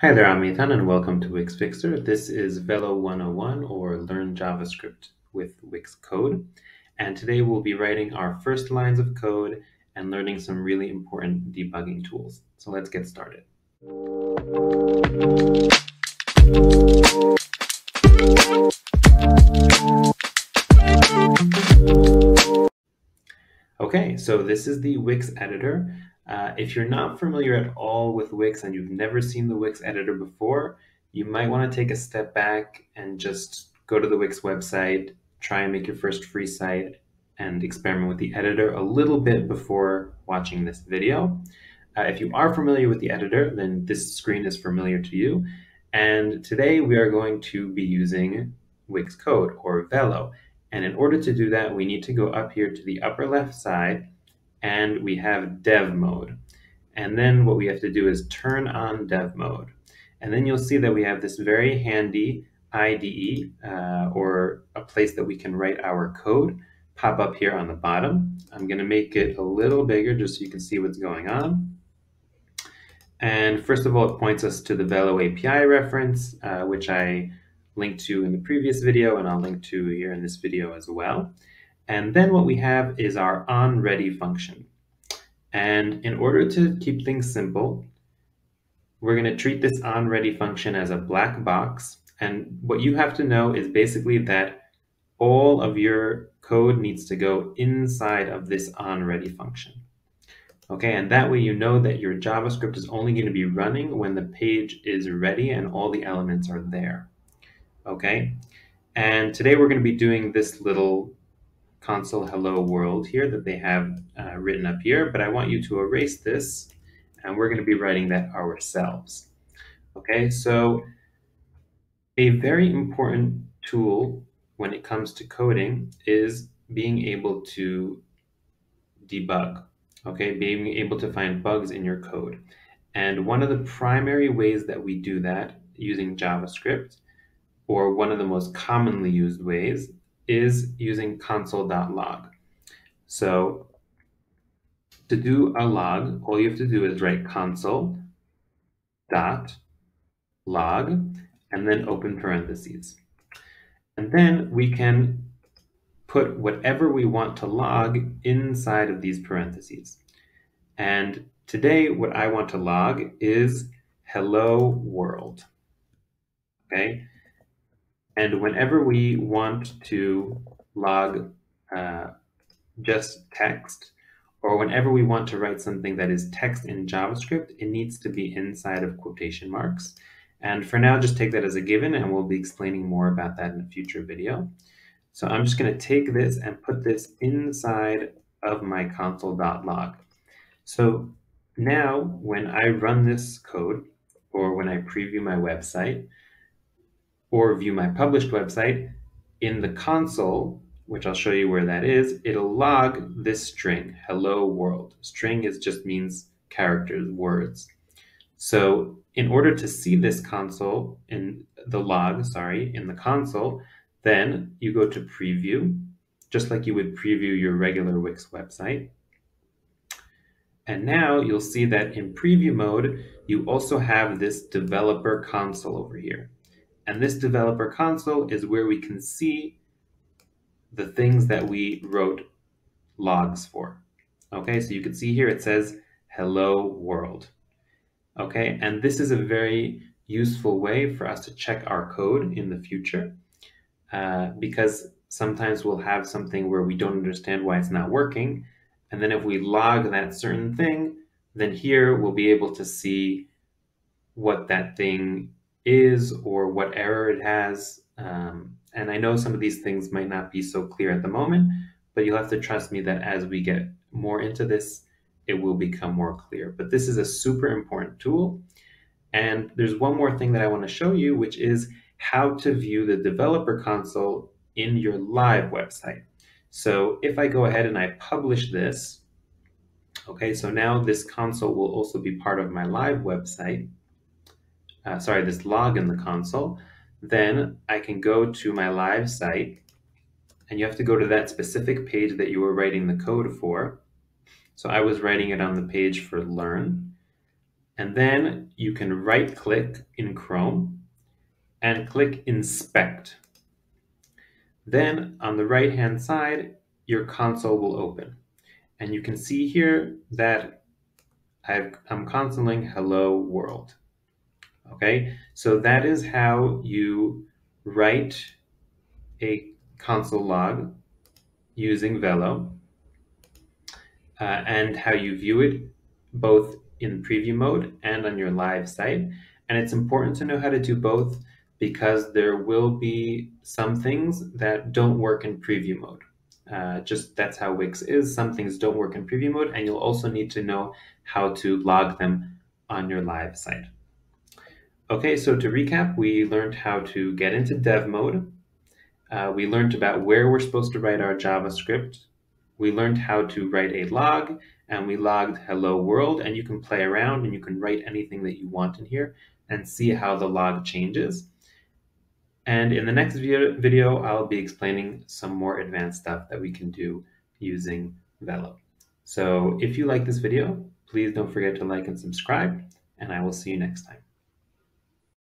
Hi there, I'm Ethan and welcome to Wix Fixer. This is Velo 101 or Learn JavaScript with Wix Code. And today we'll be writing our first lines of code and learning some really important debugging tools. So let's get started. Okay, so this is the Wix editor. Uh, if you're not familiar at all with Wix and you've never seen the Wix editor before, you might want to take a step back and just go to the Wix website, try and make your first free site, and experiment with the editor a little bit before watching this video. Uh, if you are familiar with the editor, then this screen is familiar to you. And today we are going to be using Wix Code or Velo. And in order to do that, we need to go up here to the upper left side and we have dev mode. And then what we have to do is turn on dev mode. And then you'll see that we have this very handy IDE uh, or a place that we can write our code pop up here on the bottom. I'm going to make it a little bigger just so you can see what's going on. And first of all, it points us to the Velo API reference, uh, which I linked to in the previous video, and I'll link to here in this video as well. And then what we have is our onReady function. And in order to keep things simple, we're going to treat this onReady function as a black box. And what you have to know is basically that all of your code needs to go inside of this onReady function. Okay, and that way you know that your JavaScript is only going to be running when the page is ready and all the elements are there. Okay, and today we're going to be doing this little console hello world here that they have uh, written up here, but I want you to erase this and we're going to be writing that ourselves. Okay, so a very important tool when it comes to coding is being able to debug, okay, being able to find bugs in your code. And one of the primary ways that we do that using JavaScript, or one of the most commonly used ways, is using console.log. So to do a log, all you have to do is write console dot log and then open parentheses. And then we can put whatever we want to log inside of these parentheses. And today what I want to log is hello world. Okay, and whenever we want to log uh, just text, or whenever we want to write something that is text in JavaScript, it needs to be inside of quotation marks. And for now, just take that as a given, and we'll be explaining more about that in a future video. So I'm just going to take this and put this inside of my console.log. So now when I run this code, or when I preview my website, or view my published website, in the console, which I'll show you where that is, it'll log this string, hello world. String is just means characters, words. So in order to see this console in the log, sorry, in the console, then you go to preview, just like you would preview your regular Wix website. And now you'll see that in preview mode, you also have this developer console over here. And this developer console is where we can see the things that we wrote logs for. Okay, so you can see here it says hello world. Okay, and this is a very useful way for us to check our code in the future uh, because sometimes we'll have something where we don't understand why it's not working. And then if we log that certain thing, then here we'll be able to see what that thing is or what error it has. Um, and I know some of these things might not be so clear at the moment, but you'll have to trust me that as we get more into this, it will become more clear. But this is a super important tool. And there's one more thing that I want to show you, which is how to view the developer console in your live website. So if I go ahead and I publish this, okay, so now this console will also be part of my live website uh, sorry, this log in the console, then I can go to my live site and you have to go to that specific page that you were writing the code for. So I was writing it on the page for learn. And then you can right click in Chrome and click Inspect. Then on the right hand side, your console will open. And you can see here that i am consoling hello world. Okay, so that is how you write a console log using Velo uh, and how you view it both in preview mode and on your live site. And it's important to know how to do both because there will be some things that don't work in preview mode. Uh, just that's how Wix is. Some things don't work in preview mode, and you'll also need to know how to log them on your live site. Okay, so to recap, we learned how to get into dev mode. Uh, we learned about where we're supposed to write our JavaScript. We learned how to write a log, and we logged hello world, and you can play around and you can write anything that you want in here and see how the log changes. And in the next video, I'll be explaining some more advanced stuff that we can do using Velo. So if you like this video, please don't forget to like and subscribe, and I will see you next time.